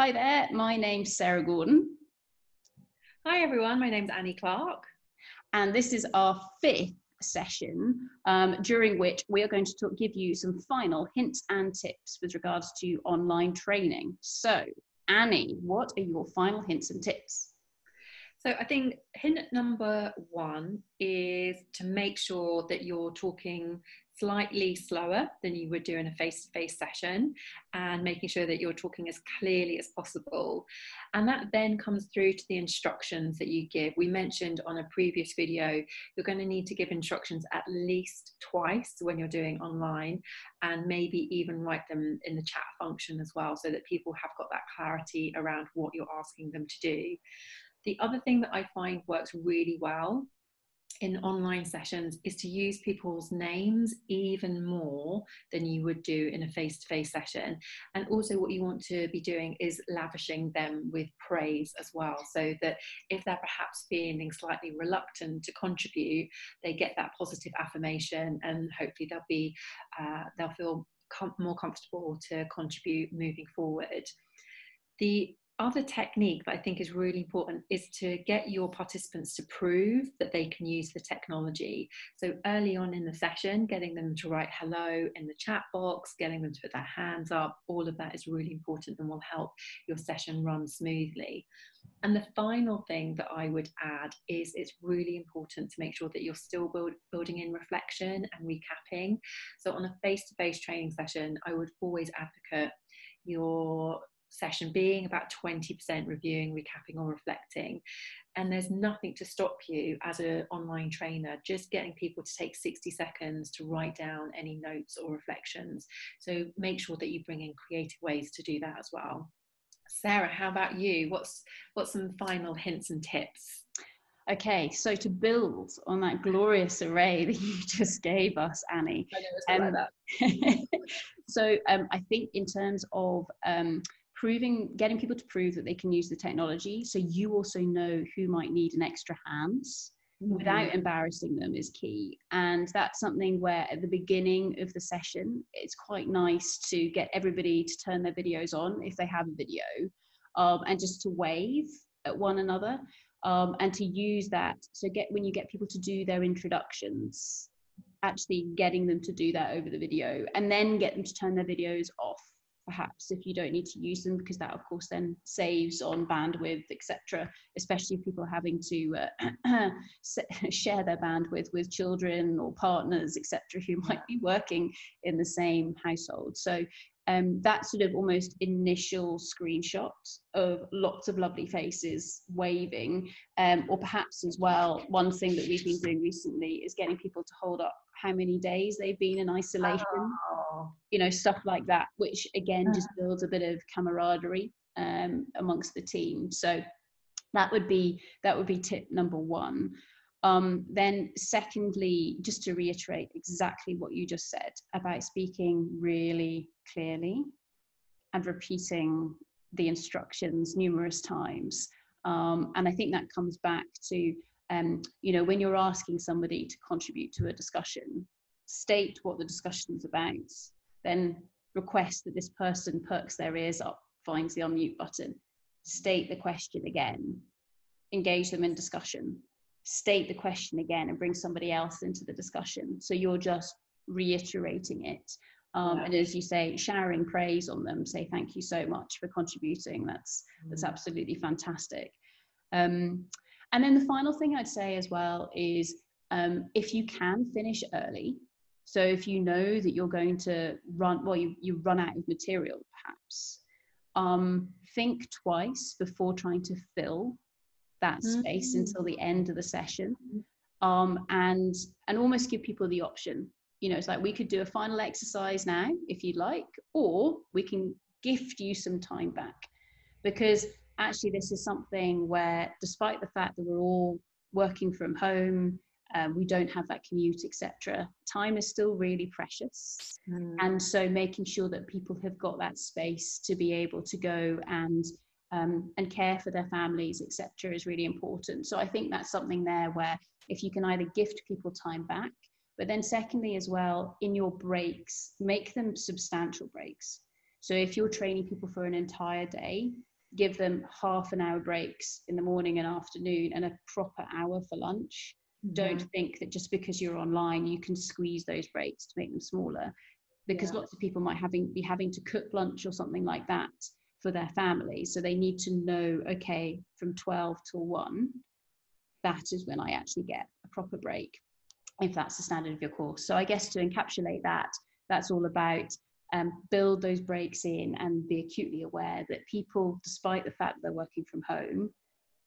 Hi there, my name's Sarah Gordon. Hi everyone, my name's Annie Clarke. And this is our fifth session um, during which we are going to talk, give you some final hints and tips with regards to online training. So, Annie, what are your final hints and tips? So I think hint number one is to make sure that you're talking slightly slower than you would do in a face to face session and making sure that you're talking as clearly as possible. And that then comes through to the instructions that you give. We mentioned on a previous video, you're going to need to give instructions at least twice when you're doing online and maybe even write them in the chat function as well so that people have got that clarity around what you're asking them to do. The other thing that I find works really well in online sessions is to use people's names even more than you would do in a face to face session. And also, what you want to be doing is lavishing them with praise as well, so that if they're perhaps feeling slightly reluctant to contribute, they get that positive affirmation and hopefully they'll be, uh, they'll feel com- more comfortable to contribute moving forward. The other technique that I think is really important is to get your participants to prove that they can use the technology. So early on in the session, getting them to write hello in the chat box, getting them to put their hands up, all of that is really important and will help your session run smoothly. And the final thing that I would add is it's really important to make sure that you're still build, building in reflection and recapping. So on a face-to-face training session, I would always advocate your session being about 20% reviewing, recapping, or reflecting. And there's nothing to stop you as an online trainer just getting people to take 60 seconds to write down any notes or reflections. So make sure that you bring in creative ways to do that as well. Sarah, how about you? What's what's some final hints and tips? Okay, so to build on that glorious array that you just gave us, Annie. I know, um, like so um, I think in terms of um, proving getting people to prove that they can use the technology so you also know who might need an extra hands mm-hmm. without embarrassing them is key. And that's something where at the beginning of the session it's quite nice to get everybody to turn their videos on if they have a video um, and just to wave at one another um, and to use that. So get when you get people to do their introductions actually getting them to do that over the video and then get them to turn their videos off perhaps if you don't need to use them because that of course then saves on bandwidth etc especially if people are having to uh, share their bandwidth with children or partners etc who might be working in the same household. So um, that sort of almost initial screenshot of lots of lovely faces waving, um, or perhaps as well, one thing that we've been doing recently is getting people to hold up how many days they've been in isolation, oh. you know, stuff like that, which again just builds a bit of camaraderie um, amongst the team. So that would be that would be tip number one. Um, then, secondly, just to reiterate exactly what you just said about speaking really clearly and repeating the instructions numerous times. Um, and I think that comes back to, um, you know, when you're asking somebody to contribute to a discussion, state what the discussion is about, then request that this person perks their ears up, finds the unmute button, state the question again, engage them in discussion state the question again and bring somebody else into the discussion. So you're just reiterating it. Um, yeah. And as you say, showering praise on them, say thank you so much for contributing. That's mm. that's absolutely fantastic. Um, and then the final thing I'd say as well is um, if you can finish early. So if you know that you're going to run, well, you, you run out of material perhaps, um, think twice before trying to fill that space mm-hmm. until the end of the session um, and and almost give people the option you know it's like we could do a final exercise now if you'd like or we can gift you some time back because actually this is something where despite the fact that we're all working from home um, we don't have that commute etc time is still really precious mm. and so making sure that people have got that space to be able to go and um, and care for their families, etc., is really important. So I think that's something there where if you can either gift people time back, but then secondly as well, in your breaks, make them substantial breaks. So if you're training people for an entire day, give them half an hour breaks in the morning and afternoon and a proper hour for lunch. Mm-hmm. Don't think that just because you're online, you can squeeze those breaks to make them smaller. Because yeah. lots of people might having be having to cook lunch or something like that for their family. So they need to know, okay, from 12 till 1, that is when I actually get a proper break, if that's the standard of your course. So I guess to encapsulate that, that's all about um, build those breaks in and be acutely aware that people, despite the fact that they're working from home,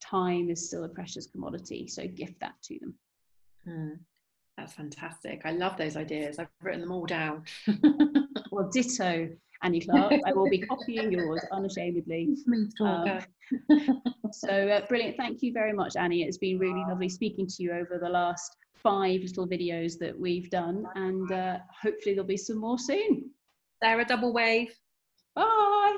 time is still a precious commodity. So gift that to them. Mm, that's fantastic. I love those ideas. I've written them all down. well, ditto. Annie Clarke. I will be copying yours unashamedly. Um, so uh, brilliant. Thank you very much, Annie. It's been really lovely speaking to you over the last five little videos that we've done, and uh, hopefully there'll be some more soon. Sarah, double wave. Bye.